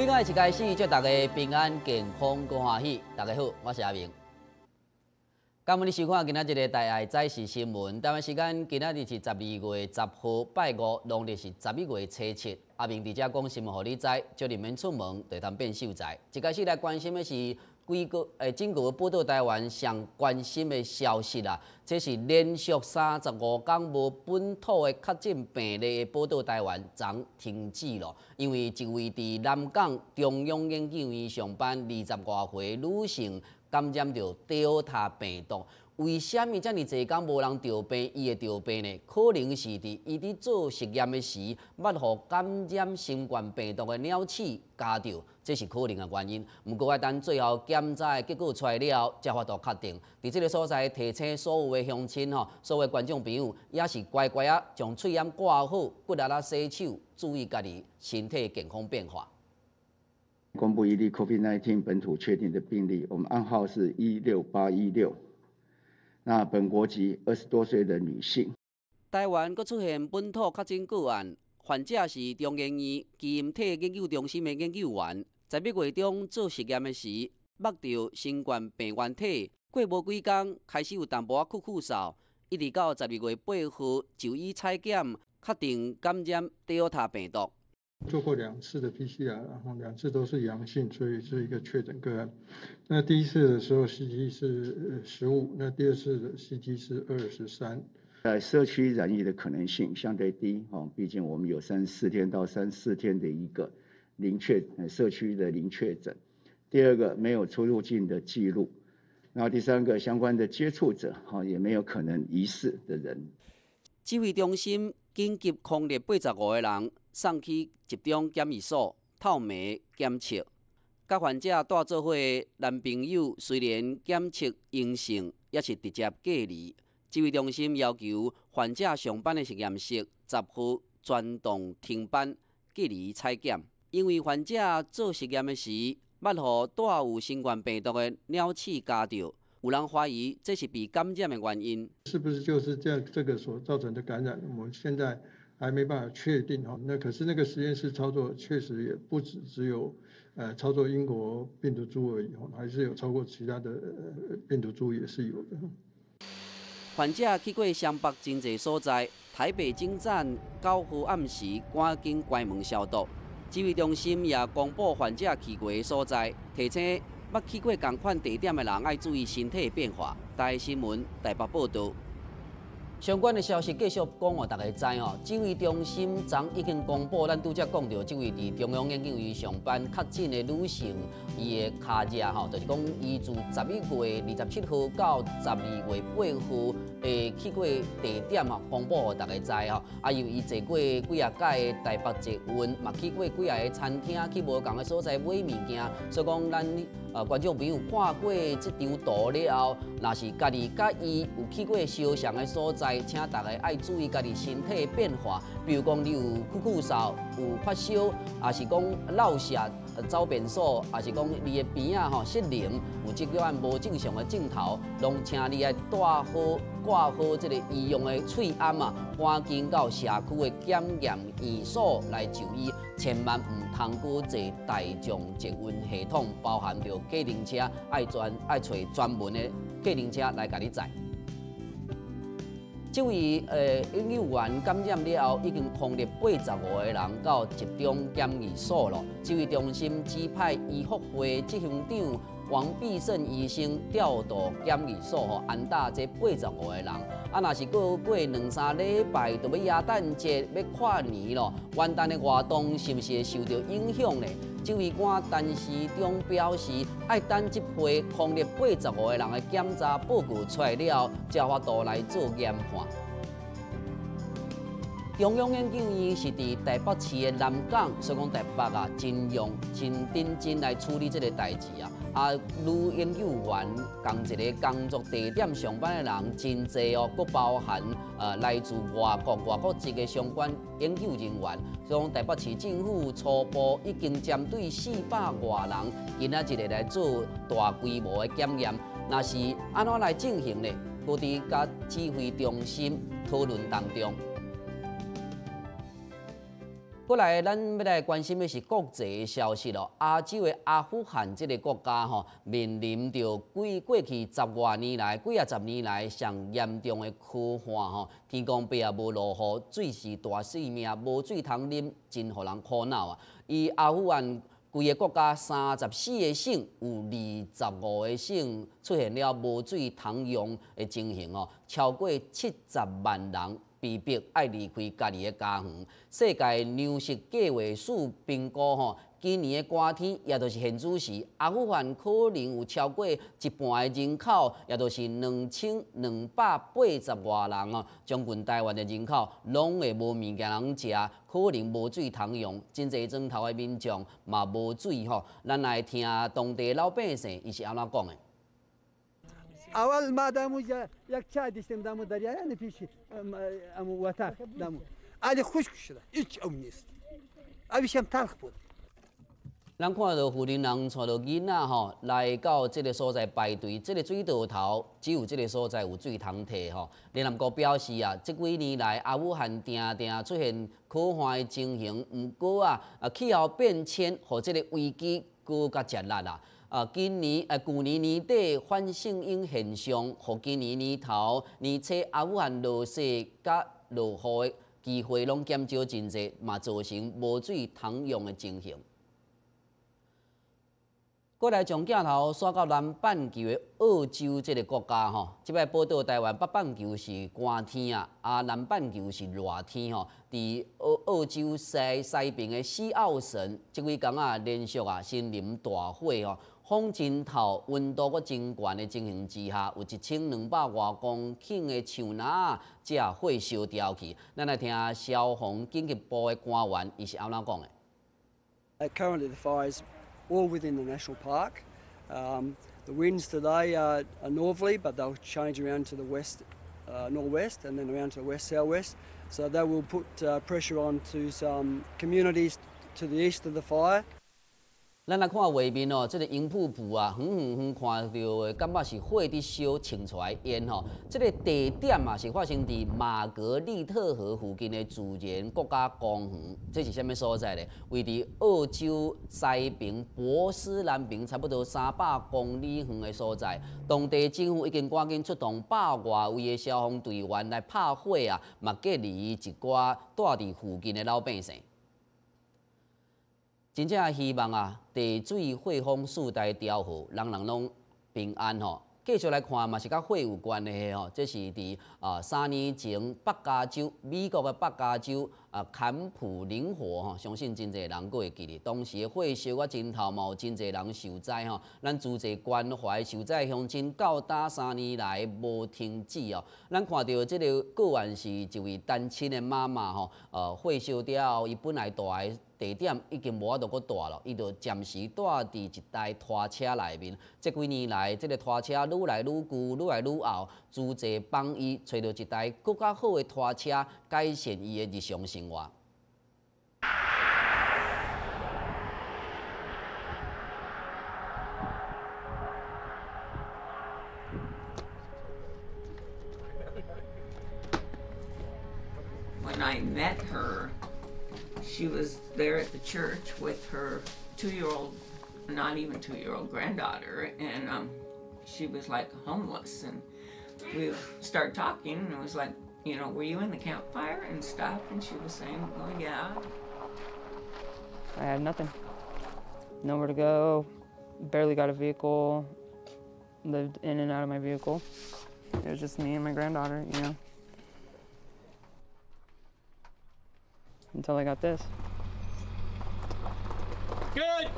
每个一开始，祝大家平安健康，高欢喜。大家好，我是阿明。感谢你收看今仔日的大爱早时新闻。台湾时间今仔日是十二月十号，拜五，农历是十一月初七。阿明伫遮讲新闻，互你知，叫你免出门，就通变秀才。一开始来关心的是几个诶，整个报道台湾上关心的消息啦。这是连续三十五天无本土的确诊病例的报道台湾，暂停止了。因为一位伫南港中央研究院上班二十外岁女性。感染到 Delta 病毒，为什么这么侪天无人得病，伊会得病呢？可能是伫伊伫做实验的时，捌互感染新冠病毒的鸟鼠咬着，这是可能的原因。毋过，等最后检查的结果出来了，才法度确定。伫这个所在，提醒所有的乡亲吼，所有的观众朋友，也是乖乖啊，将喙炎挂好，骨力啊洗手，注意家己身体健康变化。公布一例 COVID-19 本土确定的病例，我们暗号是一六八一六。那本国籍二十多岁的女性。台湾阁出现本土确诊个案，患者是中研院基因体研究中心的研究员，在八月中做实验的时，目到新冠病原体，过无几天开始有淡薄仔咳嗽，一直到十二月八号就医采检，确定感染 Delta 病毒。做过两次的 PCR，然后两次都是阳性，所以是一个确诊个案。那第一次的时候 CT 是十五，那第二次的 CT 是二十三。在社区染疫的可能性相对低，哦，毕竟我们有三四天到三四天的一个零确社区的零确诊。第二个没有出入境的记录，然后第三个相关的接触者，哈，也没有可能疑似的人。指挥中心紧急控列八十五个人。送去集中检疫所透明检测，甲患者带做伙男朋友虽然检测阴性，也是直接隔离。指挥中心要求患者上班的实验室十号全动停班隔离采检，因为患者做实验的时，捌互带有新冠病毒的鸟鼠咬到，有人怀疑这是被感染的原因。是不是就是这样这个所造成的感染？我们现在。还没办法确定哈，那可是那个实验室操作确实也不止只有，呃，操作英国病毒株而已哈，还是有超过其他的病毒株也是有的。患者去过湘北真济所在，台北进站九号暗时赶紧关门消毒。指挥中心也公布患者去过的所在，提醒捌去过同款地点的人要注意身体变化。台新闻台北报道。相关的消息继续讲哦，大家知哦。指挥中心昨已经公布，咱拄则讲到，这位伫中央研究院上班确诊的女性，伊的卡热吼，就是讲伊自十一月二十七号到十二月八号诶去过地点吼，公布互大家知吼。啊，由伊坐过几啊届台北捷运，嘛去过几啊个餐厅，去无同的所在买物件，所以讲咱呃观众朋友看过这张图了后，若是家己甲伊有去过相像的所在。请大家爱注意家己身体变化，比如讲你有咳咳嗽、有发烧，还是讲落血、走便所，还是讲你的边啊吼失灵，有即个按无正常的镜头，拢请你爱戴好、挂好这个医用的喙安啊，赶紧到社区的检验院所来就医，千万唔通过坐大众捷运系统，包含着计程车，爱专爱找专门的计程车来甲你载。这位呃研究员感染了后，已经控制八十五个人到集中检疫所了。这位中心指派医学会执行长王必胜医生调度检疫所，吼安大这八十五个人。啊，若是过过两三礼拜，就要元旦节要跨年咯，元旦的活动是不是会受到影响呢？这位官陈时中表示，要等这批风力八十五个人的检查报告出来了，才法度来做研判。中央研究院是伫台北市的南港，所以讲台北啊，真用真认真来处理这个代志啊。啊，女研究员共一个工作地点上班的人真济哦，佫包含呃来自外国、外国籍的相关研究人员。所以讲台北市政府初步已经针对四百外人，今仔日来做大规模的检验。那是安怎来进行呢？各地甲指挥中心讨论当中。过来，咱要来关心的是国际消息咯。亚洲的阿富汗这个国家吼，面临着几过去十多年来、几啊十年来上严重的缺旱吼。天公伯啊无落雨，水是大性命，无水通啉，真互人苦恼啊！伊阿富汗规个国家三十四个省有二十五个省出现了无水通用的情形哦，超过七十万人。被迫爱离开家己的家园。世界粮食计划署评估吼，今年的寒天也都是现主时，阿富汗可能有超过一半的人口，也都是两千两百八十外人哦。将近台湾的人口，拢会无物件通食，可能无水通用。真济庄头的民众嘛无水吼。咱来听当地老百姓伊是安怎讲的。اول ما دامو یک چای داشتیم دامو دریا یعنی پیش امو وطن دامو علی خشک شده هیچ او نیست آبش هم تلخ بود 咱看到富林人带着囡仔吼来到这个所在排队，这个水道头只有这个所在有水通摕吼。联合国表示啊，这几年来阿富汗定定出现可旱的情形，毋过啊啊气候变迁和这个危机更加激烈啊。 啊，今年啊，旧年年底反性因现象，和今年年头年初阿富汗落雪甲落雨的机会拢减少真济，嘛造成无水通用的情形。过来将镜头刷到南半球的澳洲这个国家吼，即摆报道台湾北半球是寒天啊，啊南半球是热天吼。伫澳澳洲西西边的西澳省，即几工啊连续啊森林大火吼。风真透，温度阁真悬的情形之下，有一千两百外公顷的树林只火烧掉去。咱来听消防紧急部的官员，伊是安怎讲的？Currently, the fires all within the national park. Um, the winds today are, are northerly, but they'll change around to the west, uh, northwest, and then around to the west southwest. So that will put uh, pressure on to some communities to the east of the fire. 咱来看画面哦，这个银瀑布啊，远远远看到的，感觉是火伫烧，冲出来烟吼。这个地点嘛，是发生伫马格利特河附近的自然国家公园。这是什么所在呢？位伫澳洲西边博斯南边差不多三百公里远的所在。当地政府已经赶紧出动百外位的消防队员来拍火啊，嘛隔离一寡住伫附近的老百姓。真正希望啊，地水火风四代调和，人人拢平安吼。继续来看嘛，是甲火有关的吼。这是伫啊三年前北加州，美国的北加州啊坎普林火吼，相信真侪人阁会记得。当时火烧啊真头，嘛有真侪人受灾吼。咱主持关怀受灾乡亲，到达三年来无停止哦。咱看到这个个案是一位单亲的妈妈吼，呃，火烧掉，伊本来住。地点已经无法度搁大了，伊就暂时住伫一台拖车内面。这几年来，这个拖车愈来愈旧，愈来愈后，租者帮伊找到一台更加好的拖车，改善伊的日常生活。When I met her. She was there at the church with her two-year-old, not even two-year-old granddaughter, and um, she was like homeless. And we started talking, and it was like, you know, were you in the campfire and stuff? And she was saying, well, yeah. I had nothing. Nowhere to go. Barely got a vehicle. Lived in and out of my vehicle. It was just me and my granddaughter, you know. Until I got this. Good.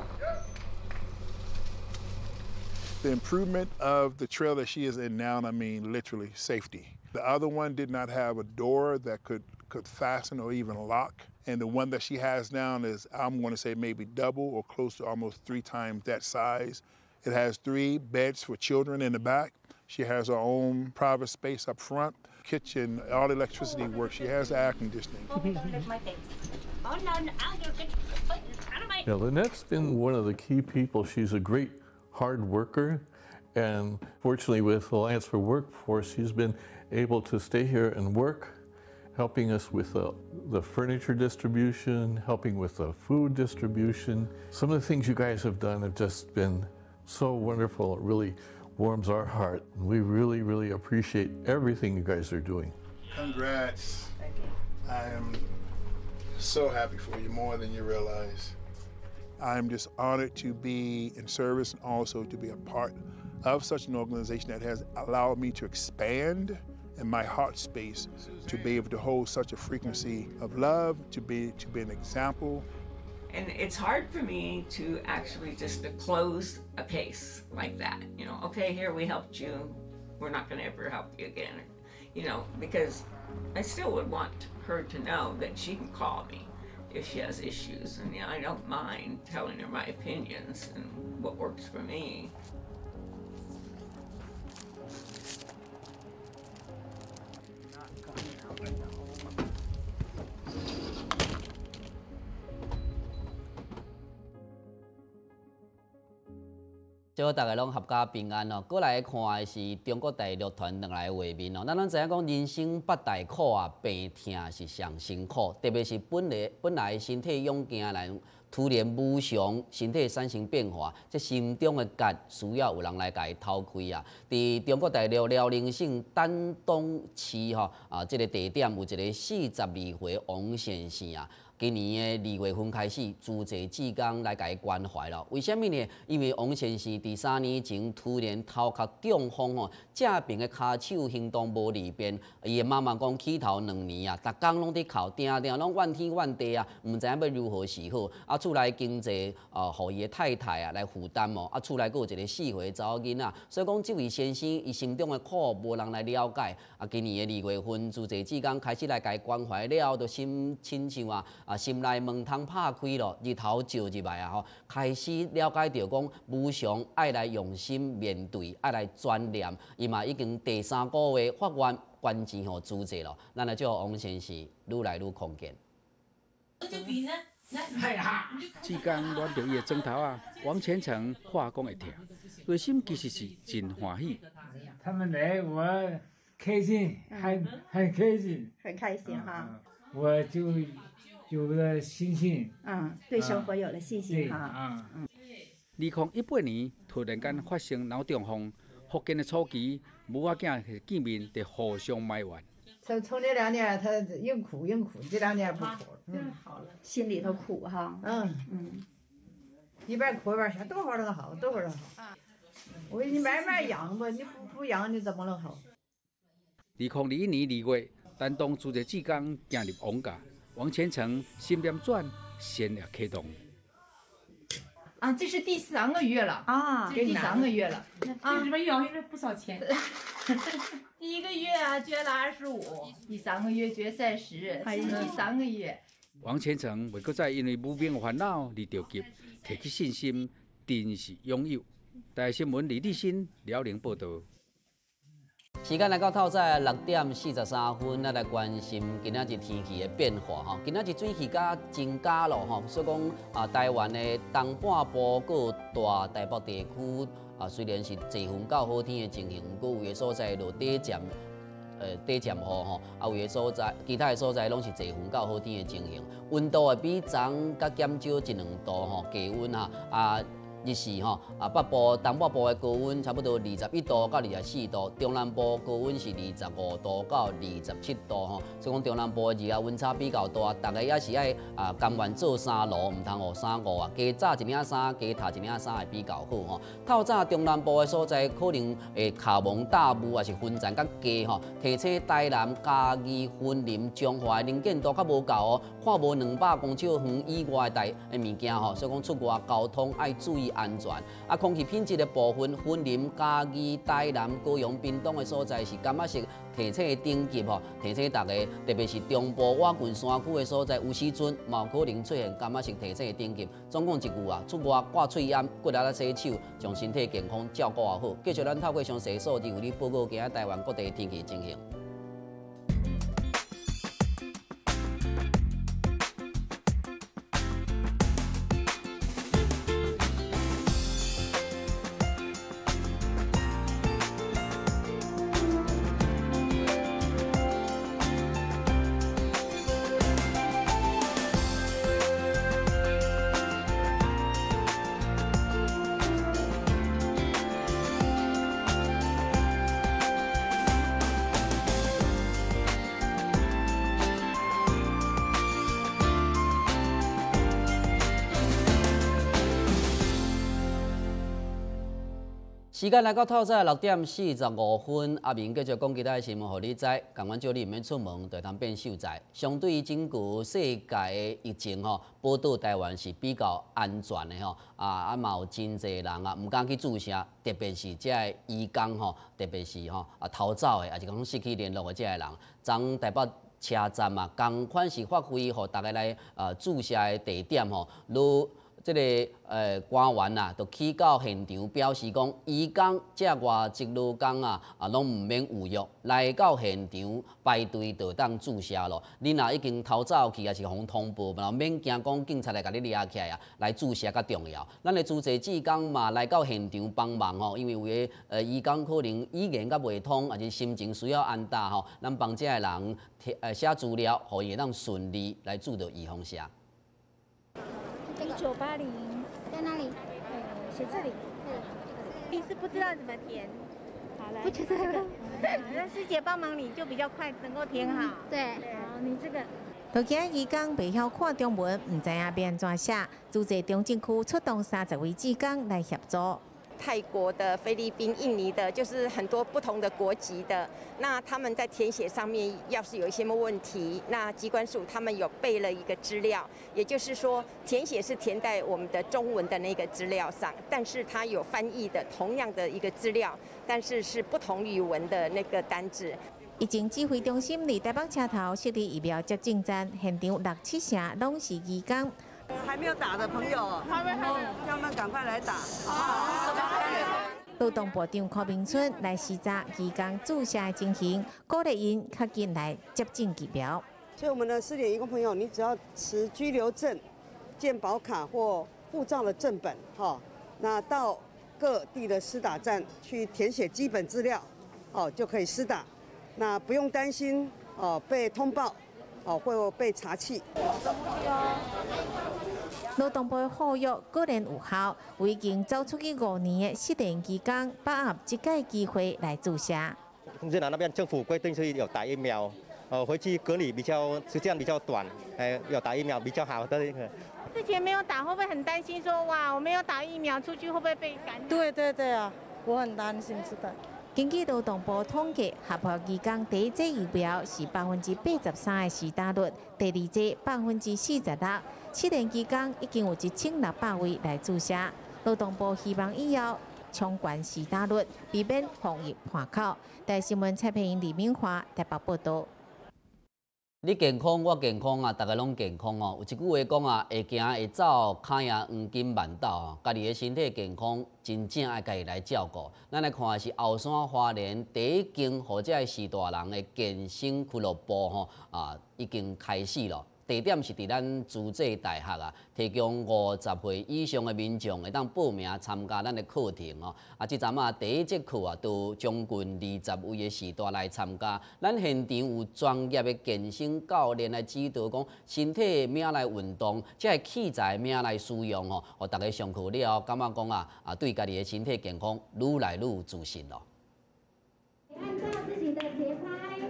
The improvement of the trail that she is in now, I mean literally safety. The other one did not have a door that could, could fasten or even lock. And the one that she has now is, I'm going to say maybe double or close to almost three times that size. It has three beds for children in the back. She has her own private space up front kitchen, all electricity works. She has air conditioning. Yeah, Lynette's been one of the key people. She's a great hard worker. And fortunately, with Alliance for Workforce, she's been able to stay here and work helping us with the, the furniture distribution, helping with the food distribution. Some of the things you guys have done have just been so wonderful. It really warms our heart. We really, really appreciate everything you guys are doing. Congrats. Thank you. I am so happy for you more than you realize. I'm just honored to be in service and also to be a part of such an organization that has allowed me to expand in my heart space to be able to hold such a frequency of love, to be to be an example. And it's hard for me to actually just to close a case like that. You know, okay, here we helped you. We're not going to ever help you again. You know, because I still would want her to know that she can call me if she has issues. And yeah, I don't mind telling her my opinions and what works for me. 祝大家拢合家平安哦！过来看的是中国大陆团两来画面哦。咱拢知影讲，人生八大苦啊，病痛是上辛苦，特别是本来本来身体勇健来，突然无常，身体产生变化，这心中的结需要有人来甲伊偷开啊！伫中国大陆辽宁省丹东市吼啊，这个地点有一个四十二岁王先生啊。今年的二月份开始，租借志工来甲伊关怀了。为什么呢？因为王先生第三年前突然头壳中风哦，正边的骹手行动无利便。伊的妈妈讲起头两年啊，逐工拢伫哭，定定拢怨天怨地啊，毋知影要如何是好。啊，厝内经济啊，互伊的太太啊来负担哦。啊，厝内佫有一个四岁查某囡仔，所以讲这位先生伊心中的苦无人来了解。啊，今年的二月份租借志工开始来甲伊关怀了，就心亲像啊。心内门窗拍开咯，日头照入来啊！吼，开始了解到讲，无常爱来用心面对，爱来专念。伊嘛已经第三个月发完关钱吼租借咯，咱来叫王先生愈来愈空间。志刚暖着伊的枕头啊，王千成化工会跳，内心其实是真欢喜。他们来，我开心，很很开心，很开心哈。我就。有了信心，嗯，对生活有了信心哈。嗯，二零一八年突然间发生脑中风，福建的初期母仔囝见面得互相埋怨。从从这两年他硬苦硬苦，这两年不苦，嗯，好了，心里头苦哈。嗯嗯，一边苦一边想，多会儿能好，多会儿能好。我给你慢慢养吧，你不不养你怎么能好？二零二一年二月，丹东住在志刚进入王家。王千成心念转，先要启动。啊，这是第三个月了啊，这是第三个月了。啊，这里边要了不少钱。第一个月啊，捐了二十五，第三个月捐三十，还有第三个月。王千成未搁再因为无名烦恼而着急，提起信心，真是拥有。台新闻李立新辽宁报道。时间来到透早六点四十三分，咱来关心今仔日天气的变化哈。今仔日水气较增加了吼，所以讲啊，台湾的东半部个大台北地区啊，虽然是季风较好天的情形，不过有的所在落底渐呃底渐雨吼，啊有的所在其他的所在拢是季风较好天的情形，温度会比昨较减少一两度吼，低温哈啊。日时吼啊，北部、东北部的高温差不多二十一度到二十四度，中南部高温是二十五度到二十七度吼。所以讲中南部的日啊温差比较大，大家也是爱啊甘愿做衫路，唔通学衫裤啊。加扎一领衫，加套一领衫会比较好吼。透早中南部的所在可能会卡蒙大雾，也是分层较低吼。提车台南、嘉义、云林、彰化能见度较无够哦，看无两百公尺远以外的的物件吼。所以讲出外交通爱注意。安全啊，空气品质的部分，云林、嘉义、台南、高雄、屏东的所在是感觉是提醒顶级吼，提醒大家，特别是中部瓦群山区的所在，有时阵嘛可能出现感觉是提醒顶级。总共一句啊，出外挂嘴烟，过来来洗手，将身体健康照顾好。继续咱透过详细数字为你报告今日台湾各地的天气情形。时间来到透早六点四十五分，阿明继续讲其他新闻，互你知。港湾叫你毋免出门，就通变秀才。相对于整个世界的疫情吼，报道台湾是比较安全的吼。啊啊，嘛有真济人啊，毋敢去注射，特别是即个医工吼，特别是吼啊逃走的，也是讲失去联络的即个人。从台北车站嘛，共款是发挥，互大家来呃注射的地点吼，如。这个呃官员啊，就去到现场表示讲，伊工遮外一路工啊，啊拢毋免预约，来到现场排队就当注射咯。你若已经逃走去，也是互通报，然后免惊讲警察来甲你抓起来啊，来注射较重要。咱的主治志工嘛，来到现场帮忙吼，因为有诶呃伊工可能语言较未通，或者心情需要安踏吼，咱帮这个人呃写资料，可以当顺利来做到预防下。一九八零在哪里？呃，写这里。你是不知道怎么填。好来，不知道。让师姐帮忙，你就比较快能够填好。对。好，你这个。昨天义工未晓看中文，唔知影要安怎写，组织中正区出动三十位志工来协助。泰国的、菲律宾、印尼的，就是很多不同的国籍的。那他们在填写上面，要是有一些问题，那机关署他们有备了一个资料，也就是说，填写是填在我们的中文的那个资料上，但是它有翻译的同样的一个资料，但是是不同语文的那个单字。疫情指挥中心离台北车头设立疫苗接种站，现场六七成拢是义工。还没有打的朋友，他们要们赶快来打。劳动部长柯明春来视察义工注射的情形，鼓励因较紧来接种疫苗。所以我们的试点义工朋友，你只要持居留证、健保卡或护照的正本，哈，那到各地的施打站去填写基本资料，哦，就可以施打。那不用担心哦被通报，哦会被查气。劳动部呼吁个人有效，我已经走出去五年的失联期间，把握这个机会来注射。越南那边政府规定是有打疫苗，呃，回去隔离比较时间比较短，哎，要打疫苗比较好的。之前没有打，会不会很担心？说哇，我没有打疫苗，出去会不会被感染？对对对啊，我很担心，是的。根据劳动部统计，合合期间第一剂疫苗是百分之八十三的施打率，第二剂百分之四十六。七年期间已经有一千六百位来注册。劳动部希望以后冲关时达率，避免防疫破口。台新闻蔡培英、李明华台北报道。你健康，我健康啊，大家拢健康哦。有一句话讲啊，会行会走，脚也黄金万道啊。家己的身体健康，真正爱家己来照顾。咱来看是后山花莲第一间或者是大人的健身俱乐部吼啊，已经开始了。地点是伫咱自治大学啊，提供五十岁以上的民众会当报名参加咱的课程哦。啊，即阵啊，第一节课啊，都将近二十位的时段来参加。咱现场有专业的健身教练来指导，讲身体咩来运动，即个器材咩来使用哦。哦大家上课了，感觉讲啊啊，对家己的身体健康愈来愈自信咯。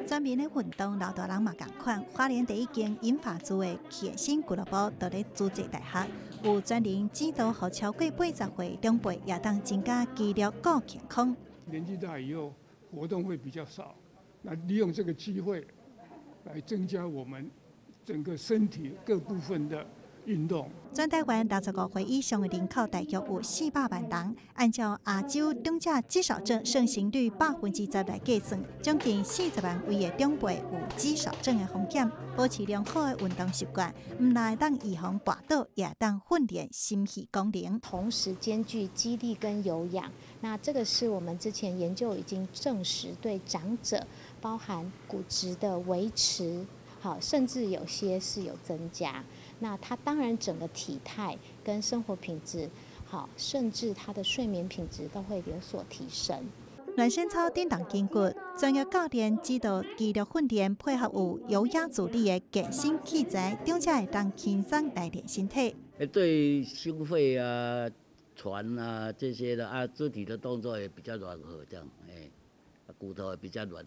专门的运动，老大人嘛共款。花莲第一间银发族的健身俱乐部，伫咧组织大学，有专人指导和超过八十岁长辈，也当增加肌力、顾健康。年纪大以后，活动会比较少，那利用这个机会，来增加我们整个身体各部分的。运动。全台湾六十五岁以上的人口大约有四百万人，按照亚洲中者肌少症盛行率百分之十来计算，将近四十万位的长辈有肌少症的风险。保持良好的运动习惯，唔但当预防跌倒，也当训练心肺功能，同时兼具肌力跟有氧。那这个是我们之前研究已经证实，对长者包含骨质的维持，好，甚至有些是有增加。那他当然整个体态跟生活品质好，甚至他的睡眠品质都会有所提升。暖身操叮当筋骨，专业教练指导肌力训练，配合有有氧阻力的健身器材，长者会当轻松来练身体。诶，对心肺啊、喘啊这些的啊，肢体的动作也比较软和，这样诶，骨头也比较软。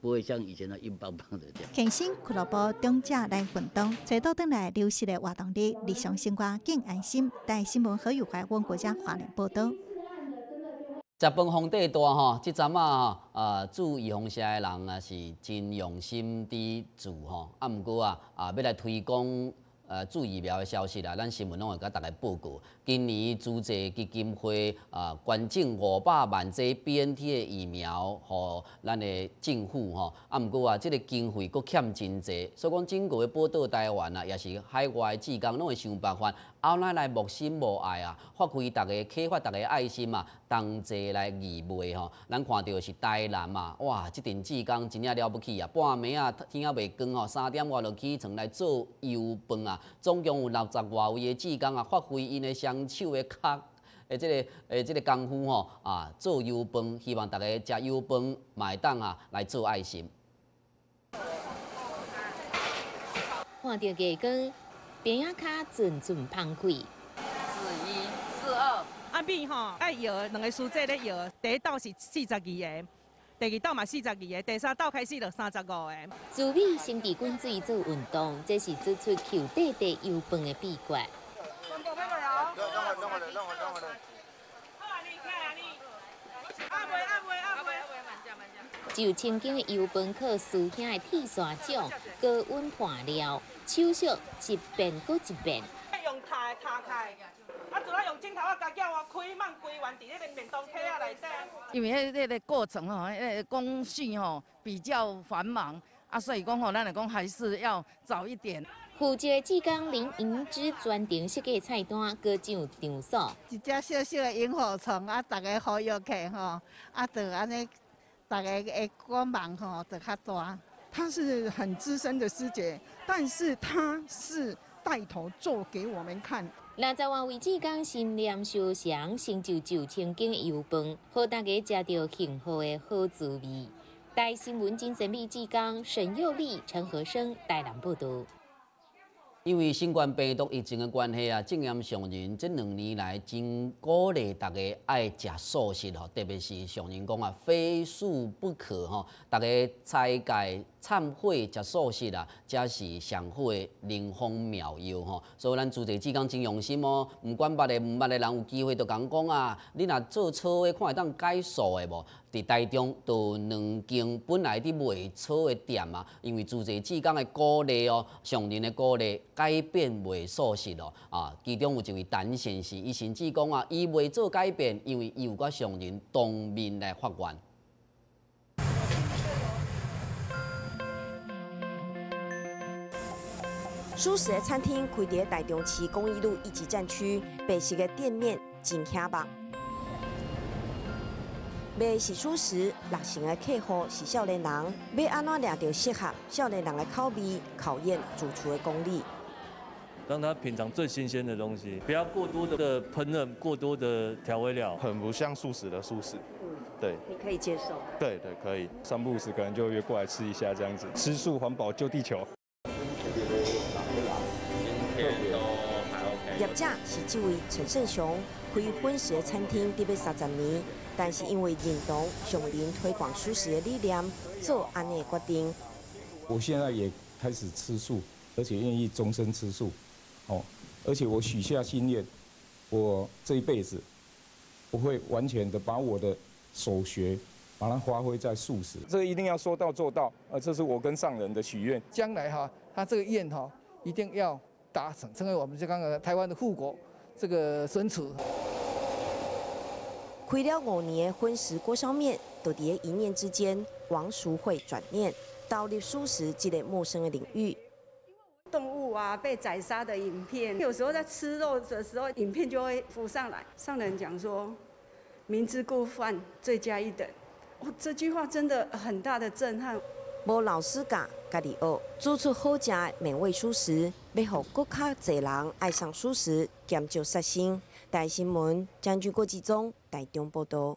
不会像以前那硬邦邦的这样。健身俱乐部中者来运动，找到等来流失的活动力，日常生活更安心。带新闻何玉怀温国家华联报道。食饭皇帝大吼，即阵啊，呃，住怡红社的人啊是真用心伫住吼，啊，毋过啊，啊，要来推广呃注疫苗的消息啦，咱新闻拢会甲大家报告。今年组织基金会啊，捐赠五百万剂 BNT 的疫苗，互咱的政府吼。啊，毋过啊，这个经费佫欠真济，所以讲整个报道台湾啊，也是海外的志工拢会想办法。后来来无心无爱啊，发挥大家启发大家爱心嘛，同齐来义卖吼。咱看到是台南嘛，哇，即阵志工真正了不起啊！半暝啊，天也未光吼，三点外就起床来做油饭啊。总共有六十外位的志工啊，发挥因的双手的脚诶，即个诶，即个功夫吼啊，做油饭，希望大家食油饭买单啊，来做爱心。看到月光。边仔卡阵阵澎开。四一四二，阿面吼爱摇，两个书记咧摇，第一道是四十二个，第二道嘛四十二个，第三道开始就三十五个。自米先伫滚水做运动，这是做出球底底油饭的秘诀。就曾经的油饭靠师兄的铁砂掌高温化料。手续一遍过一遍。用塔塔开，啊，主要用镜头啊，加叫我开慢开完，伫迄个面动体啊内底。因为迄个过程吼，迄个工序吼比较繁忙，啊，所以讲吼，咱来讲还是要早一点。负责志工林银之专程设计菜单，各上场所。一只小小的萤火虫啊，大家好约客吼，啊，就安尼，逐个会光芒吼就较大。她是很资深的师姐。但是他是带头做给我们看。六十万位志工心念修香，成就九千斤油饭，好大家吃到幸福的好滋味。台新闻精神秘志工沈佑丽、陈和生带人报道。因为新冠病毒疫情的关系啊，正阳上人这两年来真鼓励大家爱食素食吼，特别是上人讲啊，非素不可吼，大家采戒。忏悔食素食啦，才是上好的灵方妙药吼。所以咱做这志工真用心哦，毋管捌的毋捌的人有机会就讲讲啊。你若做错的，看会当改素的无？伫台中都两间本来伫卖错的店啊，因为做这志工的鼓励哦，上人的鼓励改变卖素食咯啊。其中有一位陈先生，伊甚至讲啊，伊未做改变，因为伊有甲上人当面来发愿。素食的餐厅开在大中市公益路一级站区，白色的店面真显目。卖是素食，六成的客户是少年人，要安怎抓到适合少年人的口味，考验主厨的功力。让他品尝最新鲜的东西，不要过多的烹饪，过多的调味料，很不像素食的素食。嗯，对，你可以接受。对对，可以。三不五时可能就约过来吃一下这样子，吃素环保救地球。者是这位陈胜雄，开荤食的餐厅得要三十年，但是因为认同上林推广素食的理念，做安尼决定。我现在也开始吃素，而且愿意终身吃素。哦，而且我许下心愿，我这一辈子我会完全的把我的所学，把它发挥在素食。这个一定要说到做到，呃，这是我跟上人的许愿。将来哈，他这个愿哈，一定要。达成成为我们这个台湾的护国这个孙子。开了五年的荤食锅烧面，都在一念之间，王淑慧转念，到入素食这个陌生的领域。动物啊，被宰杀的影片，有时候在吃肉的时候，影片就会浮上来。上人讲说，明知故犯，罪加一等。哦，这句话真的很大的震撼。无老师教，家己学，做出好食的美味素食，要让更较侪人爱上素食，减少杀生。大新闻将军郭志忠台中报道。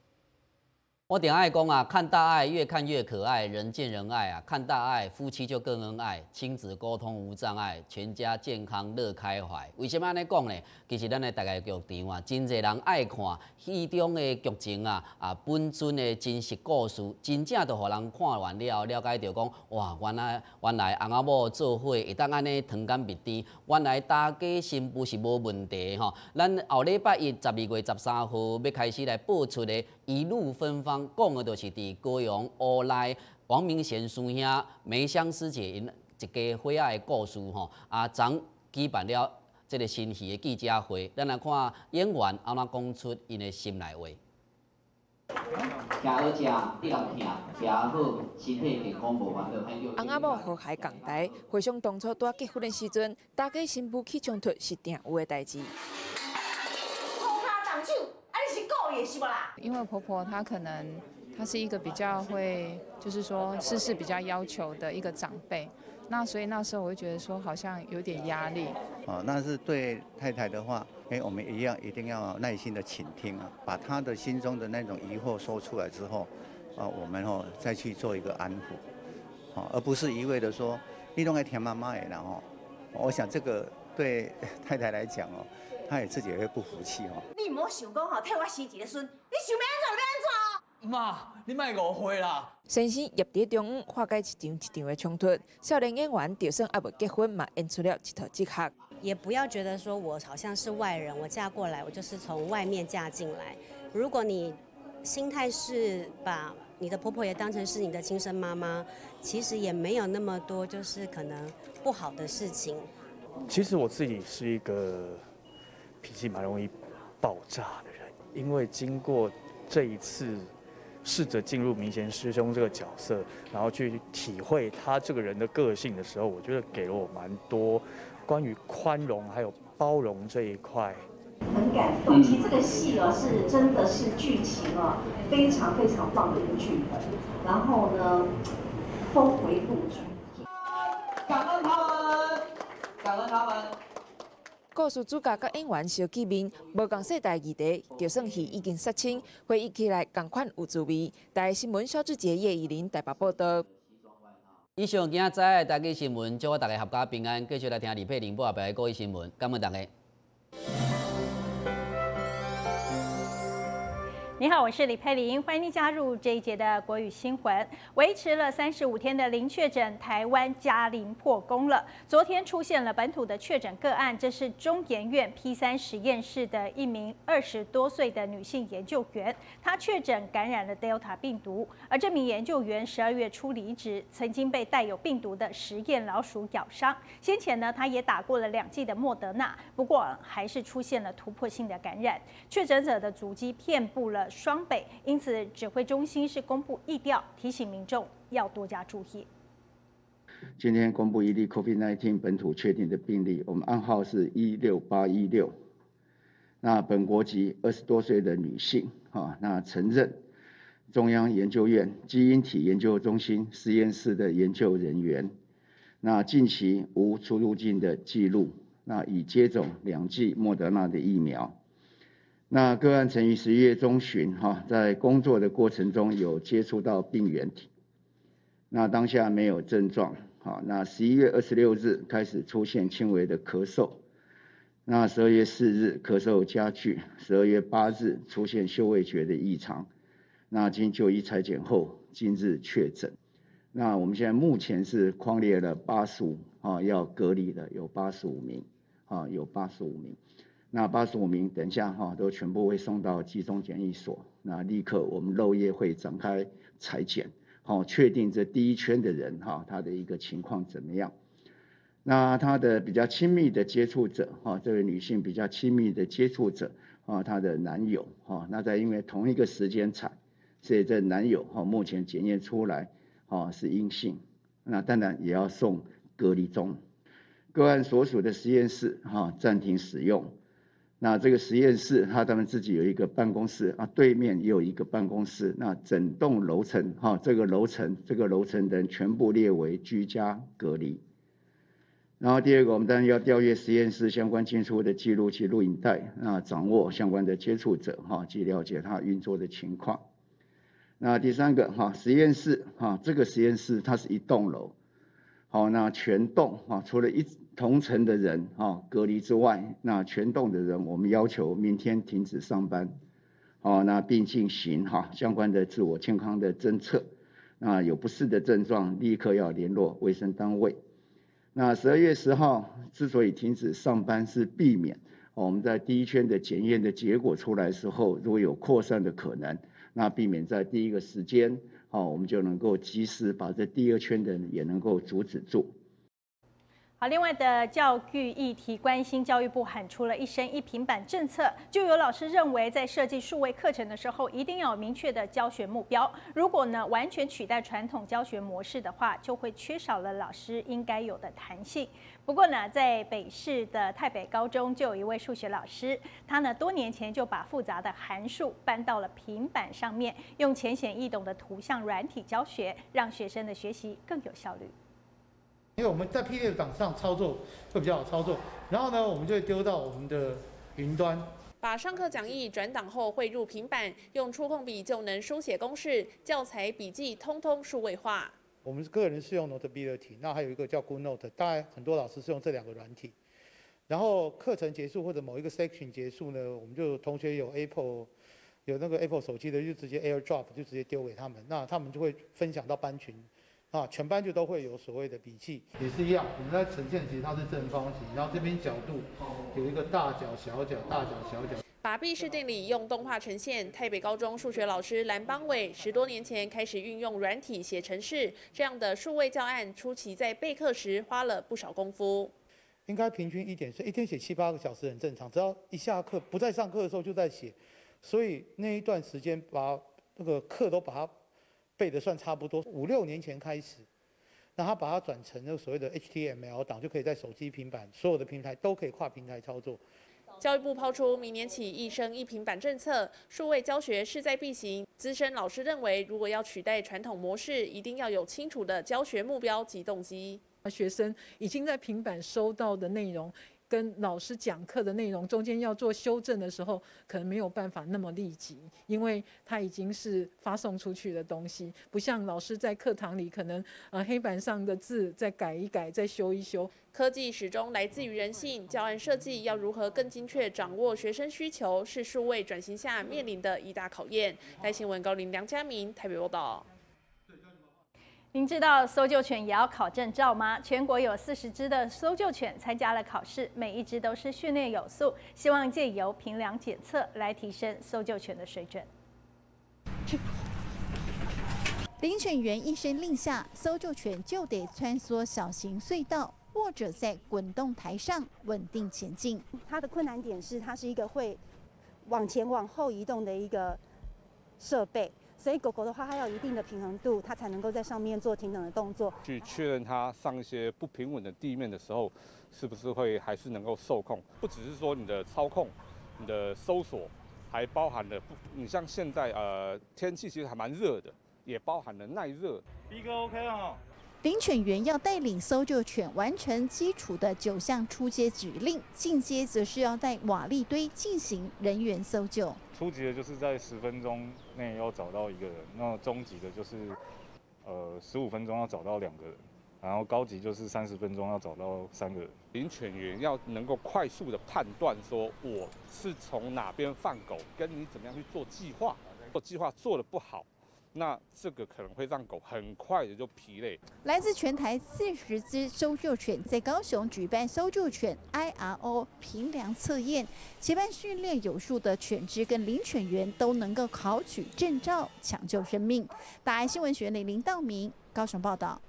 我点爱公啊，看大爱越看越可爱，人见人爱啊，看大爱夫妻就更恩爱，亲子沟通无障碍，全家健康乐开怀。为什么安尼讲呢？其实咱的大概剧场啊，真侪人爱看戏中的剧情啊，啊本尊的真实故事，真正都互人看完了了解到讲，哇，原来原来翁仔某做伙会当安尼糖甘蜜甜，原来大家心不是无问题吼。咱后礼拜一十二月十三号要开始来播出的。一路芬芳，讲的就是伫高阳乌来王明贤师兄梅香师姐因一家伙仔的故事吼，啊，昨举办了这个新戏的记者会，咱来看演员安怎讲出因的心内话。食好食，你若听，食好，身体健康无烦恼。翁仔某和谐共台，回想当初在结婚的时阵，大家新妇起冲突是定有的代志。因为婆婆她可能她是一个比较会，就是说事事比较要求的一个长辈，那所以那时候我就觉得说好像有点压力。哦，那是对太太的话，哎，我们一样一定要耐心的倾听啊，把她的心中的那种疑惑说出来之后，啊，我们哦再去做一个安抚，好，而不是一味的说你都爱听妈妈的，然后，我想这个对太太来讲哦。他也自己也会不服气哦。你莫想讲吼，替我生一个孙，你想要安怎就安怎。妈，你莫误会啦。先生入伫中午化解一场一场的冲突，少年演员就算还未结婚嘛，演出了一套即刻。也不要觉得说我好像是外人，我嫁过来，我就是从外面嫁进来。如果你心态是把你的婆婆也当成是你的亲生妈妈，其实也没有那么多就是可能不好的事情。其实我自己是一个。脾气蛮容易爆炸的人，因为经过这一次试着进入明贤师兄这个角色，然后去体会他这个人的个性的时候，我觉得给了我蛮多关于宽容还有包容这一块。很感动，其实这个戏啊是真的是剧情啊非常非常棒的一个剧本，然后呢峰回路转。感恩他们，感恩他们。故事主角甲演员小启明，无共世代议题，就算戏已经杀青，回忆起来同款有滋味。台新闻小志杰、叶以琳台北报道。以上今仔台记新闻，祝大家合家平安，继续来听李佩玲播下的各位新闻，感恩大家。你好，我是李佩玲，欢迎您加入这一节的国语新闻。维持了三十五天的零确诊，台湾加零破功了。昨天出现了本土的确诊个案，这是中研院 P 三实验室的一名二十多岁的女性研究员，她确诊感染了 Delta 病毒。而这名研究员十二月初离职，曾经被带有病毒的实验老鼠咬伤。先前呢，她也打过了两剂的莫德纳，不过还是出现了突破性的感染。确诊者的足迹遍布了。双北，因此指挥中心是公布疫调，提醒民众要多加注意。今天公布一例 COVID-19 本土确定的病例，我们暗号是一六八一六。那本国籍二十多岁的女性，哈，那曾任中央研究院基因体研究中心实验室的研究人员。那近期无出入境的记录，那已接种两剂莫德纳的疫苗。那个案曾于十一月中旬，哈，在工作的过程中有接触到病原体，那当下没有症状，好，那十一月二十六日开始出现轻微的咳嗽，那十二月四日咳嗽加剧，十二月八日出现嗅味觉的异常，那经就医裁剪后，今日确诊，那我们现在目前是框列了八十五啊，要隔离的有八十五名，啊，有八十五名。那八十五名，等一下哈，都全部会送到集中检疫所。那立刻我们漏夜会展开裁剪，好，确定这第一圈的人哈，他的一个情况怎么样？那他的比较亲密的接触者哈，这位女性比较亲密的接触者啊，她的男友哈，那在因为同一个时间采，所以这男友哈，目前检验出来啊是阴性，那当然也要送隔离中。个案所属的实验室哈，暂停使用。那这个实验室，他他们自己有一个办公室啊，对面也有一个办公室。那整栋楼层哈，这个楼层这个楼层的全部列为居家隔离。然后第二个，我们当然要调阅实验室相关进出的记录及录影带，那掌握相关的接触者哈，及了解他运作的情况。那第三个哈，实验室哈，这个实验室它是一栋楼，好，那全栋哈，除了一同层的人哈隔离之外，那全栋的人我们要求明天停止上班，好，那并进行哈相关的自我健康的侦测，那有不适的症状立刻要联络卫生单位。那十二月十号之所以停止上班，是避免我们在第一圈的检验的结果出来时候，如果有扩散的可能。那避免在第一个时间，好，我们就能够及时把这第二圈的也能够阻止住。好，另外的教育议题关心，教育部喊出了一生一平板政策，就有老师认为，在设计数位课程的时候，一定要有明确的教学目标。如果呢完全取代传统教学模式的话，就会缺少了老师应该有的弹性。不过呢，在北市的太北高中就有一位数学老师，他呢多年前就把复杂的函数搬到了平板上面，用浅显易懂的图像软体教学，让学生的学习更有效率。因为我们在 PDF 档上操作会比较好操作，然后呢，我们就会丢到我们的云端，把上课讲义转档后汇入平板，用触控笔就能书写公式、教材笔记，通通数位化。我们个人是用 Notability，那还有一个叫 Good Note，大概很多老师是用这两个软体。然后课程结束或者某一个 section 结束呢，我们就同学有 Apple 有那个 Apple 手机的，就直接 AirDrop 就直接丢给他们，那他们就会分享到班群。啊，全班就都会有所谓的笔记，也是一样。我们在呈现其实它是正方形，然后这边角度有一个大角、小角、大角、小角。把毕氏定理用动画呈现，台北高中数学老师蓝邦伟十多年前开始运用软体写程式，这样的数位教案，初期在备课时花了不少功夫。应该平均一点是一天写七八个小时很正常，只要一下课不在上课的时候就在写，所以那一段时间把那个课都把它。背的算差不多，五六年前开始，那他把它转成那个所谓的 HTML 档，就可以在手机、平板所有的平台都可以跨平台操作。教育部抛出明年起一生一平板政策，数位教学势在必行。资深老师认为，如果要取代传统模式，一定要有清楚的教学目标及动机。学生已经在平板收到的内容。跟老师讲课的内容中间要做修正的时候，可能没有办法那么立即，因为它已经是发送出去的东西，不像老师在课堂里可能呃黑板上的字再改一改，再修一修。科技始终来自于人性，教案设计要如何更精确掌握学生需求，是数位转型下面临的一大考验。台新闻高林梁家明台北报道。您知道搜救犬也要考证照吗？全国有四十只的搜救犬参加了考试，每一只都是训练有素，希望借由评量检测来提升搜救犬的水准。领犬员一声令下，搜救犬就得穿梭小型隧道，或者在滚动台上稳定前进。它的困难点是，它是一个会往前往后移动的一个设备。所以狗狗的话，它要一定的平衡度，它才能够在上面做平等的动作。去确认它上一些不平稳的地面的时候，是不是会还是能够受控？不只是说你的操控、你的搜索，还包含了不，你像现在呃天气其实还蛮热的，也包含了耐热。B 哥 OK 啊。领犬员要带领搜救犬完成基础的九项出街指令，进阶则是要在瓦砾堆进行人员搜救。初级的就是在十分钟内要找到一个人，那中级的就是呃十五分钟要找到两个人，然后高级就是三十分钟要找到三个人。领犬员要能够快速的判断说我是从哪边放狗，跟你怎么样去做计划，做计划做的不好。那这个可能会让狗很快的就疲累。来自全台四十只搜救犬在高雄举办搜救犬 IRO 平量测验，期盼训练有素的犬只跟领犬员都能够考取证照，抢救生命。大爱新闻学林林道明高雄报道。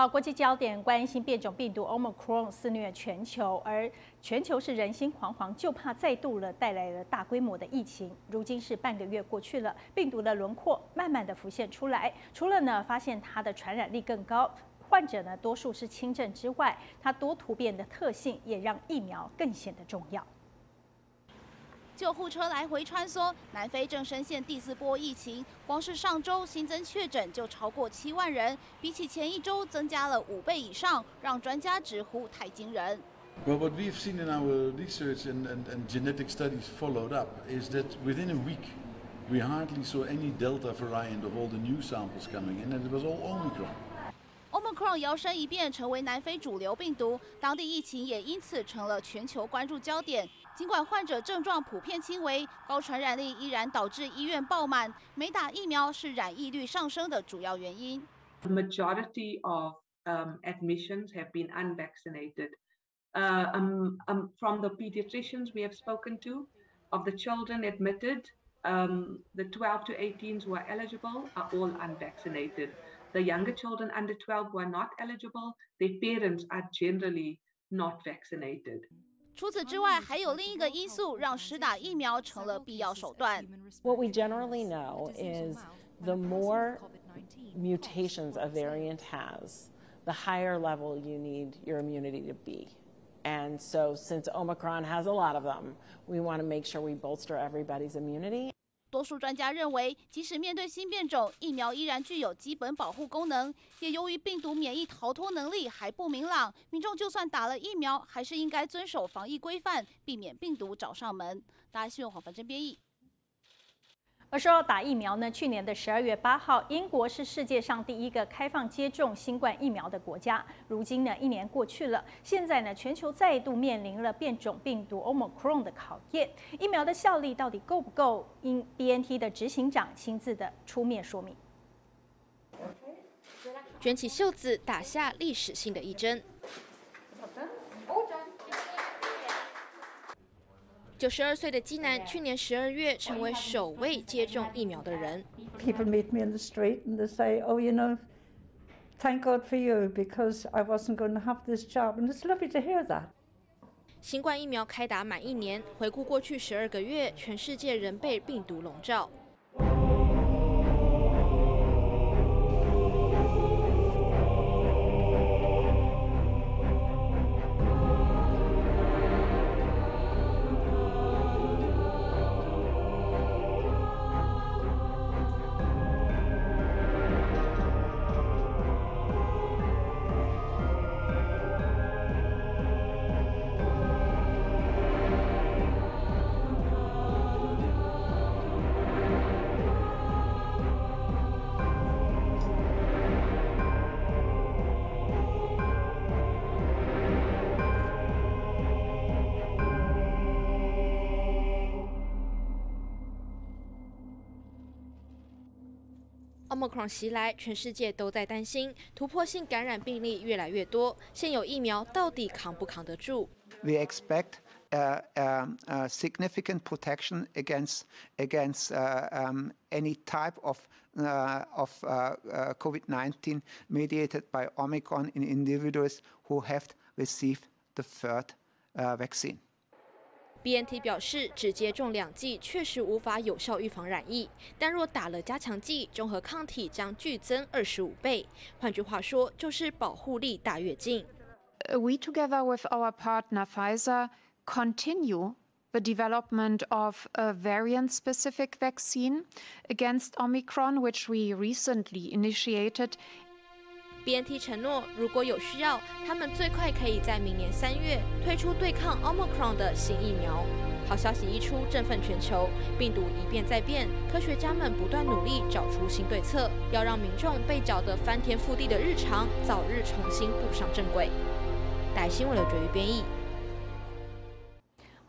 好，国际焦点关心变种病毒 Omicron 肆虐全球，而全球是人心惶惶，就怕再度了带来了大规模的疫情。如今是半个月过去了，病毒的轮廓慢慢的浮现出来。除了呢发现它的传染力更高，患者呢多数是轻症之外，它多突变的特性也让疫苗更显得重要。救护车来回穿梭，南非正深陷第四波疫情，光是上周新增确诊就超过七万人，比起前一周增加了五倍以上，让专家直呼太惊人。Well, what we've seen in our research and, and, and genetic studies followed up is that within a week we hardly saw any Delta variant of all the new samples coming in, and it was all Omicron. Omicron 摇身一变成为南非主流病毒，当地疫情也因此成了全球关注焦点。尽管患者症状普遍轻微，高传染力依然导致医院爆满。没打疫苗是染疫率上升的主要原因。The majority of um, admissions have been unvaccinated. Uh, um, um, from the pediatricians we have spoken to, of the children admitted, um, the 12 to 18s who are eligible are all unvaccinated. The younger children under 12 who are not eligible, their parents are generally not vaccinated. 除此之外，还有另一个因素让施打疫苗成了必要手段。What we generally know is the more mutations a variant has, the higher level you need your immunity to be. And so, since Omicron has a lot of them, we want to make sure we bolster everybody's immunity. 多数专家认为，即使面对新变种，疫苗依然具有基本保护功能。也由于病毒免疫逃脱能力还不明朗，民众就算打了疫苗，还是应该遵守防疫规范，避免病毒找上门。大家新闻黄凡珍编译。而说到打疫苗呢，去年的十二月八号，英国是世界上第一个开放接种新冠疫苗的国家。如今呢，一年过去了，现在呢，全球再度面临了变种病毒 Omicron 的考验。疫苗的效力到底够不够？因 BNT 的执行长亲自的出面说明。卷起袖子，打下历史性的一针。九十二岁的基南去年十二月成为首位接种疫苗的人。People meet me in the street and they say, "Oh, you know, thank God for you because I wasn't going to have this job," and it's lovely to hear that. 新冠疫苗开打满一年，回顾过去十二个月，全世界仍被病毒笼罩。M i c r o n 袭来，全世界都在担心突破性感染病例越来越多，现有疫苗到底扛不扛得住？We expect uh, um, uh, significant protection against against uh, um, any type of uh, of uh, uh, COVID-19 mediated by Omicron in individuals who have received the third vaccine. BNT 表示，只接种两剂确实无法有效预防染疫，但若打了加强剂，综合抗体将剧增二十五倍。换句话说，就是保护力大跃进。We together with our partner Pfizer continue the development of a variant-specific vaccine against Omicron, which we recently initiated. BNT 承诺，如果有需要，他们最快可以在明年三月推出对抗 Omicron 的新疫苗。好消息一出，振奋全球。病毒一变再变，科学家们不断努力找出新对策，要让民众被搅得翻天覆地的日常早日重新步上正轨。歹新闻了，绝育变异。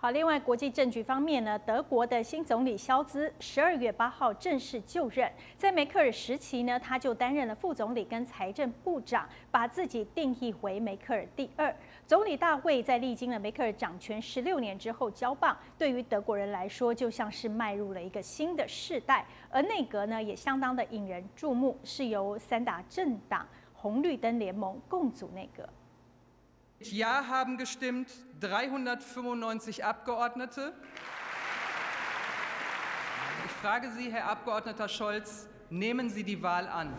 好，另外国际政局方面呢，德国的新总理肖兹十二月八号正式就任，在梅克尔时期呢，他就担任了副总理跟财政部长，把自己定义为梅克尔第二。总理大会在历经了梅克尔掌权十六年之后交棒，对于德国人来说，就像是迈入了一个新的世代，而内阁呢也相当的引人注目，是由三大政党红绿灯联盟共组内阁。Ja haben gestimmt 395 Abgeordnete. Ich frage Sie, Herr Abgeordneter Scholz, nehmen Sie die Wahl an.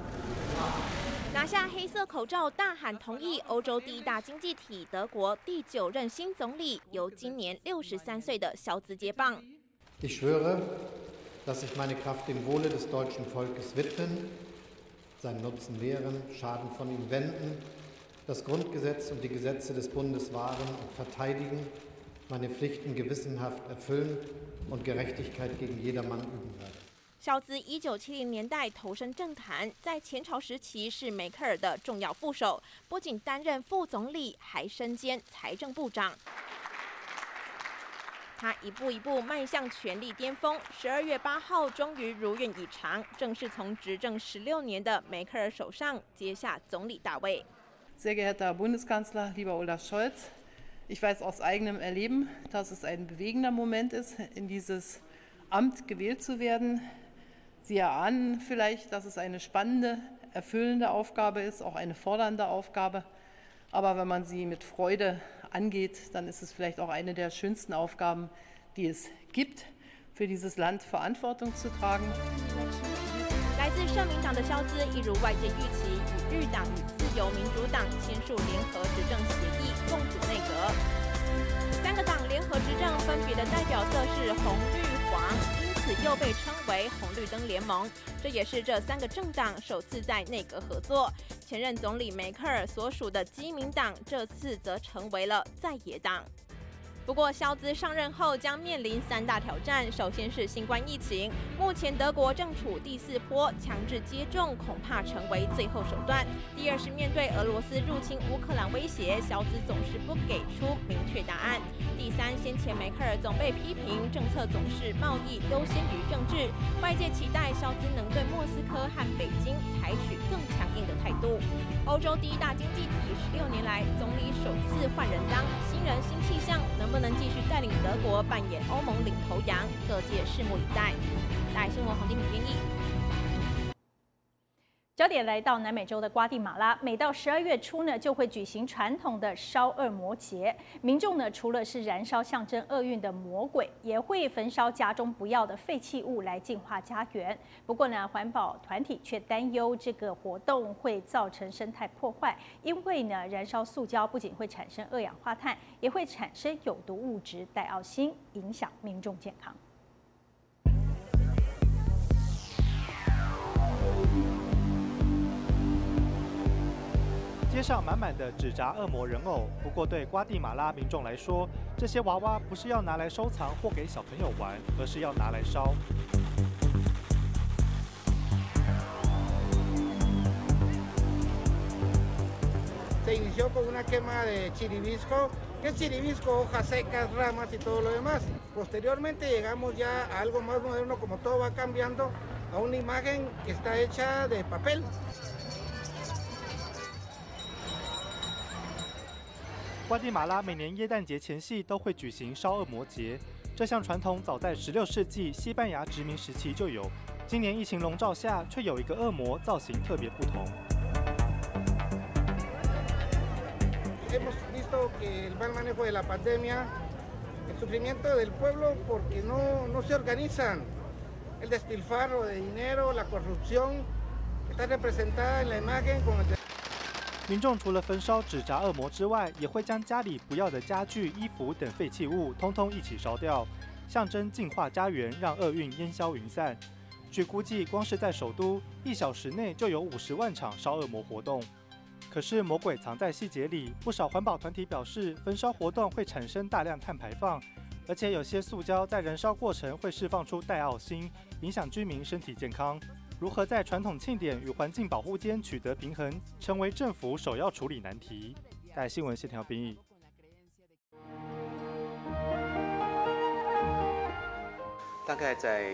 拿下黑色口罩，大喊同意。欧洲第一大经济体德国第九任新总理由今年六十三岁的肖兹接棒。Ich schwöre, dass ich meine Kraft dem Wohle des deutschen Volkes widmen, seinen Nutzen mehren, Schaden von ihm wenden. das Grundgesetz und die Gesetze des Bundes wahren und verteidigen, meine Pflichten gewissenhaft erfüllen und Gerechtigkeit gegen jedermann üben werde. 肖兹一九七零年代投身政坛，在前朝时期是梅克尔的重要副手，不仅担任副总理，还身兼财政部长。他一步一步迈向权力巅峰，十二月八号终于如愿以偿，正式从执政十六年的梅克尔手上接下总理大位。Sehr geehrter Bundeskanzler, lieber Olaf Scholz, ich weiß aus eigenem Erleben, dass es ein bewegender Moment ist, in dieses Amt gewählt zu werden. Sie erahnen vielleicht, dass es eine spannende, erfüllende Aufgabe ist, auch eine fordernde Aufgabe. Aber wenn man sie mit Freude angeht, dann ist es vielleicht auch eine der schönsten Aufgaben, die es gibt, für dieses Land Verantwortung zu tragen. 来自社民党的肖兹，一如外界预期，与日党与自 由民主党签署联合执政协议，共组内阁。三个党联合执政，分别的代表色是红、绿、黄。因此又被称为红绿灯联盟，这也是这三个政党首次在内阁合作。前任总理梅克尔所属的基民党这次则成为了在野党。不过，肖兹上任后将面临三大挑战。首先是新冠疫情，目前德国正处第四波，强制接种恐怕成为最后手段。第二是面对俄罗斯入侵乌克兰威胁，肖兹总是不给出明确答案。第三，先前梅克尔总被批评政策总是贸易优先于政治，外界期待肖兹能对莫斯科和北京采取更强应的态度。欧洲第一大经济体，十六年来总理首次换人当，新人新气象能。不能继续带领德国扮演欧盟领头羊，各界拭目以待。大新闻黄金平编译。焦点来到南美洲的瓜地马拉，每到十二月初呢，就会举行传统的烧恶魔节。民众呢，除了是燃烧象征厄运的魔鬼，也会焚烧家中不要的废弃物来净化家园。不过呢，环保团体却担忧这个活动会造成生态破坏，因为呢，燃烧塑胶不仅会产生二氧化碳，也会产生有毒物质带奥辛，影响民众健康。街上满满的纸扎恶魔人偶，不过对瓜地马拉民众来说，这些娃娃不是要拿来收藏或给小朋友玩，而是要拿来烧。Se inició con una quema de chiribisco, que es chiribisco, hojas secas, ramas y todo lo demás. Posteriormente llegamos ya a algo más moderno, como todo va cambiando, a una imagen que está hecha de papel. 瓜地马拉每年耶诞节前夕都会举行烧恶魔节，这项传统早在16世纪西班牙殖民时期就有。今年疫情笼罩下，却有一个恶魔造型特别不同。sokaylabademia 民众除了焚烧纸扎恶魔之外，也会将家里不要的家具、衣服等废弃物通通一起烧掉，象征净化家园，让厄运烟消云散。据估计，光是在首都，一小时内就有五十万场烧恶魔活动。可是魔鬼藏在细节里，不少环保团体表示，焚烧活动会产生大量碳排放，而且有些塑胶在燃烧过程会释放出带奥星，影响居民身体健康。如何在传统庆典与环境保护间取得平衡，成为政府首要处理难题。带新闻协调编译。大概在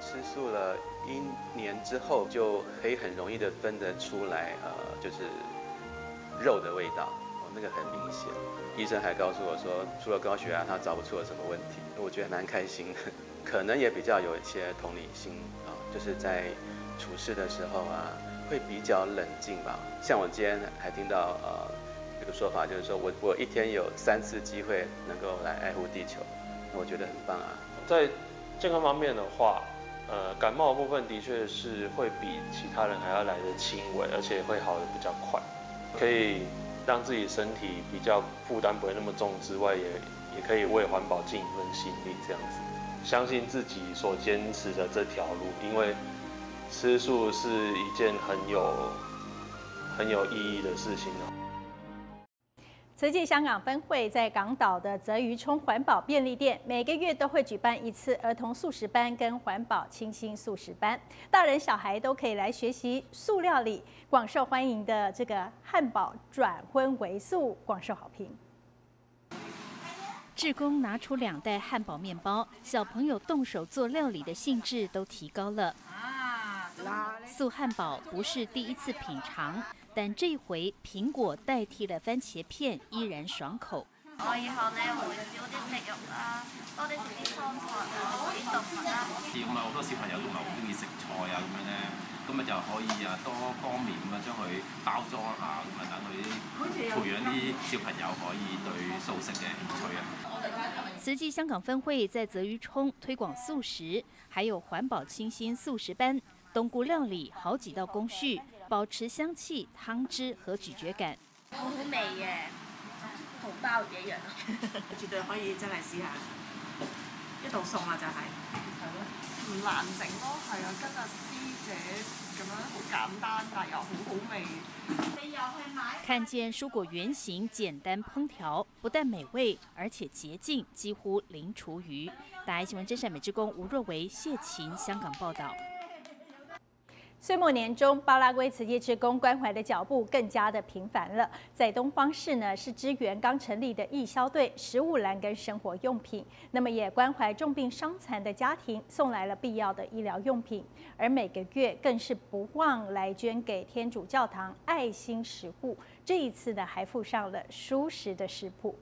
吃素了一年之后，就可以很容易的分得出来，呃，就是肉的味道，哦，那个很明显。医生还告诉我说，除了高血压，他找不出有什么问题。我觉得蛮开心，可能也比较有一些同理心啊，就是在。处事的时候啊，会比较冷静吧。像我今天还听到呃这个说法，就是说我我一天有三次机会能够来爱护地球，我觉得很棒啊。在健康方面的话，呃感冒部分的确是会比其他人还要来的轻微，而且会好的比较快，可以让自己身体比较负担不会那么重之外，也也可以为环保尽一份心力这样子。相信自己所坚持的这条路，因为。吃素是一件很有很有意义的事情哦。慈济香港分会在港岛的泽渔冲环保便利店，每个月都会举办一次儿童素食班跟环保清新素食班，大人小孩都可以来学习塑料里广受欢迎的这个汉堡转荤为素，广受好评。志工拿出两袋汉堡面包，小朋友动手做料理的兴致都提高了。素汉堡不是第一次品尝。但这回苹果代替了番茄片，依然爽口。我以後咧會少啲食肉啦，多啲食啲蔬菜啊，啲動物啦。我咪好多小朋友都唔係好中意食菜啊，咁樣咧，咁咪就可以啊多方面咁樣將佢包裝下，咁啊等佢啲培養啲小朋友可以對素食嘅興趣啊。慈濟香港分會在澤漁涌推廣素食，還有環保清新素食班，冬菇料理好幾道工序。保持香氣、湯汁和咀嚼感。好好味嘅，同鮑魚一樣咯。絕對可以真係試下，一道餸啊就係。係咯。唔難整咯，係啊，跟阿咁样好简单，但又好好味。你又去買？看见蔬果原形简单烹调，不但美味，而且洁净，几乎零厨余。大爱新闻真善美之工吴若维、谢琴香港报道。歲末年終，巴拉圭慈濟志工關懷的腳步更加的頻繁了。在東方市呢，是支援剛成立的义消隊，食物籃跟生活用品。那麼也關懷重病傷殘的家庭，送來了必要的醫療用品。而每個月更是不忘來捐給天主教堂愛心食戶。這一次呢，還附上了舒适的食譜。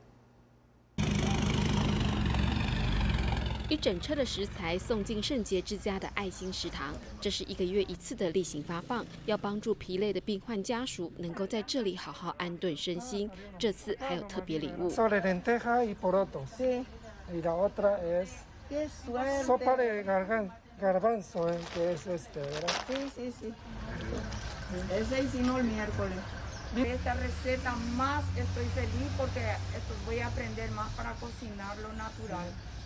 一整车的食材送进圣洁之家的爱心食堂，这是一个月一次的例行发放，要帮助疲累的病患家属能够在这里好好安顿身心。这次还有特别礼物。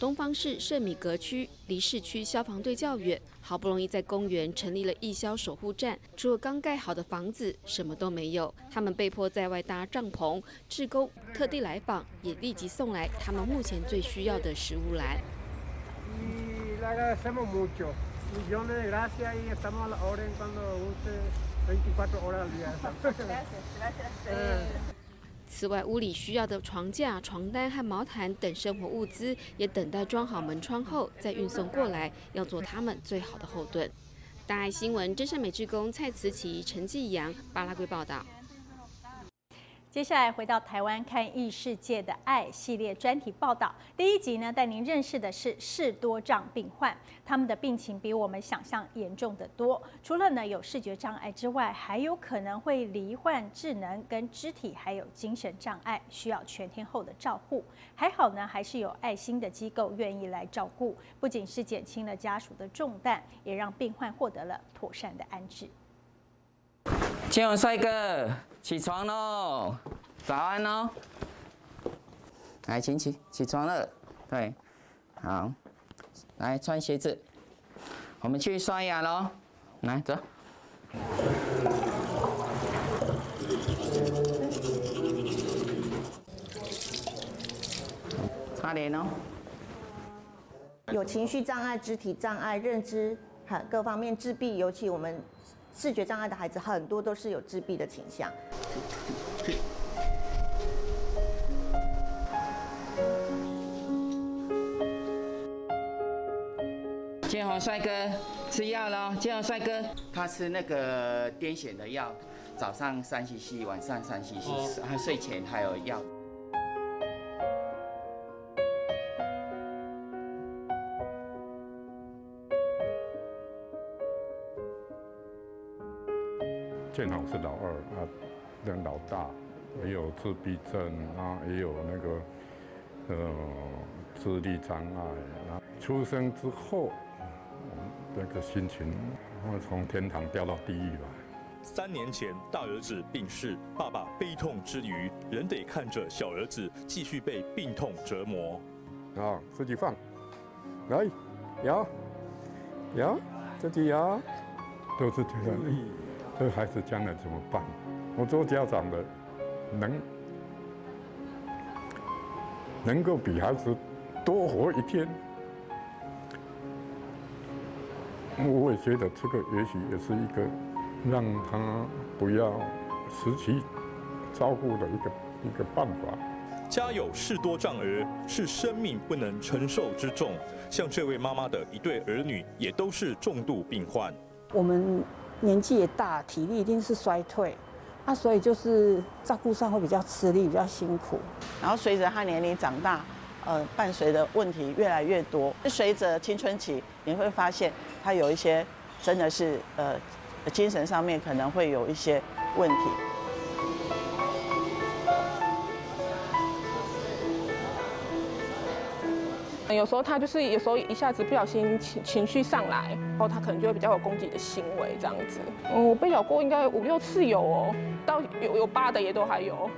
東方市圣米格区离市区消防队较远，好不容易在公园成立了义消守护站，除了刚盖好的房子，什么都没有。他们被迫在外搭帐篷，志工特地来访，也立即送来他们目前最需要的食物籃。此外，屋里需要的床架、床单和毛毯等生活物资，也等待装好门窗后再运送过来，要做他们最好的后盾。大爱新闻真善美志工蔡慈琪、陈继阳，巴拉圭报道。接下來回到台灣看異世界的愛系列專題報道。第一集呢，帶您認識的是視多障病患，他們的病情比我們想象嚴重得多。除了呢有視覺障礙之外，還有可能會罹患智能跟肢體還有精神障礙，需要全天候的照護。還好呢，還是有愛心的機構願意來照顧，不僅是減輕了家屬的重擔，也讓病患獲得了妥善的安置。建勇帥哥，起床喽！早安嘍！來，請起，起床了。對，好，來穿鞋子，我們去刷牙嘍。來，走。擦臉哦。有情緒障礙、肢體障礙、認知各方面自閉，尤其我們。視覺障碍的孩子很多都是有自闭的倾向。建宏帅哥，吃药了。建宏帅哥，他吃那个癫痫的药，早上三 cc，晚上三 cc，他睡前还有藥。幸好是老二啊，跟老大也有自闭症啊，也有那个呃智力障碍啊。出生之后，那个心情会从天堂掉到地狱吧。三年前，大儿子病逝，爸爸悲痛之余，仍得看着小儿子继续被病痛折磨。啊，自己放，来，摇，摇，自己摇，都是觉得，这孩子将来怎么办？我做家长的，能能够比孩子多活一天，我也觉得这个也许也是一个。让他不要失去照顾的一个一个办法。家有事多障儿是生命不能承受之重，像这位妈妈的一对儿女也都是重度病患。我们年纪也大，体力一定是衰退，那所以就是照顾上会比较吃力，比较辛苦。然后随着他年龄长大，呃，伴随的问题越来越多。随着青春期，你会发现他有一些真的是呃。精神上面可能会有一些问题。有时候他就是有时候一下子不小心情情绪上来，然后他可能就会比较有攻击的行为这样子。嗯，我被咬过应该五六次有哦，到有有疤的也都还有。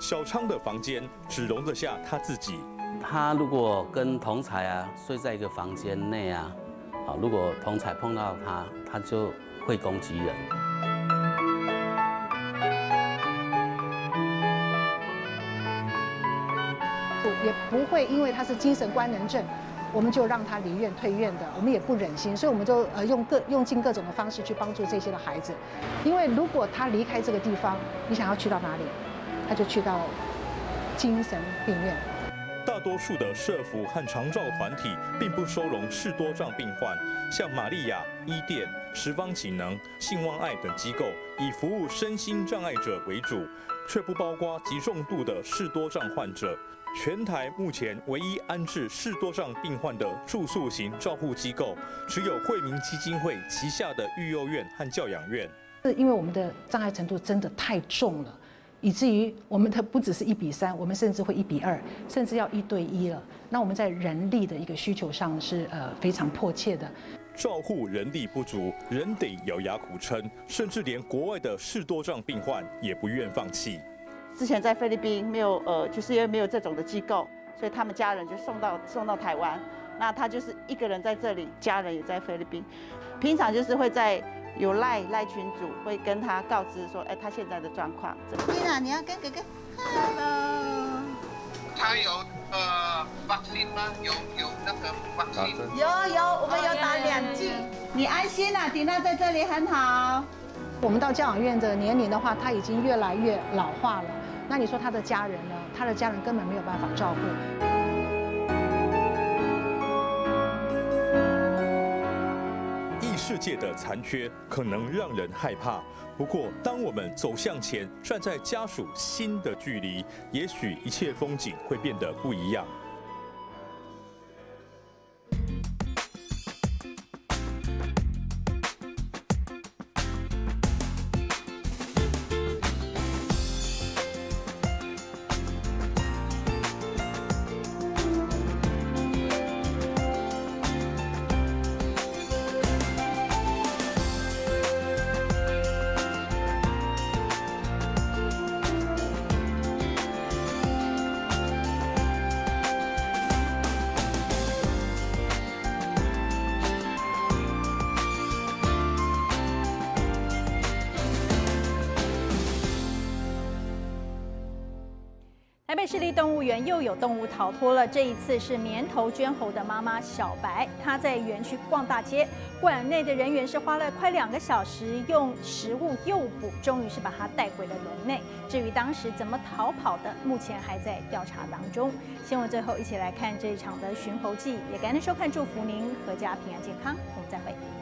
小昌的房间只容得下他自己。他如果跟同才啊睡在一个房间内啊，啊，如果同才碰到他，他就会攻击人。因为他是精神官能症，我们就让他离院退院的，我们也不忍心，所以我们就呃用各用尽各种的方式去帮助这些的孩子。因为如果他离开这个地方，你想要去到哪里，他就去到精神病院。大多数的社福和长照团体并不收容视多障病患，像玛利亚、伊甸、十方锦能、信望爱等机构以服务身心障碍者为主，却不包括极重度的视多障患者。全台目前唯一安置视多障病患的住宿型照护机构，只有惠民基金会旗下的育幼院和教养院。是因为我们的障碍程度真的太重了。以至于我们的不只是一比三，我们甚至会一比二，甚至要一对一了。那我们在人力的一个需求上是呃非常迫切的。照护人力不足，人得咬牙苦撑，甚至连国外的视多障病患也不愿放弃。之前在菲律宾没有呃，就是因为没有这种的机构，所以他们家人就送到送到台湾。那他就是一个人在这里，家人也在菲律宾，平常就是会在。有赖赖群主会跟他告知说，哎，他现在的状况。妮娜，你要跟哥哥，Hello。他有呃，i n 吗？有有那个 vaccine？有有，我们有打两剂。你安心啦，迪娜在这里很好。我们到教养院的年龄的话，他已经越来越老化了。那你说他的家人呢？他的家人根本没有办法照顾。异世界的残缺可能让人害怕，不过当我们走向前，站在家属心的距离，也许一切风景会变得不一样。动物逃脱了，这一次是绵头捐猴的妈妈小白，她在园区逛大街，馆内的人员是花了快两个小时，用食物诱捕，终于是把它带回了笼内。至于当时怎么逃跑的，目前还在调查当中。新闻最后一起来看这一场的寻猴记，也赶紧收看，祝福您阖家平安健康，我们再会。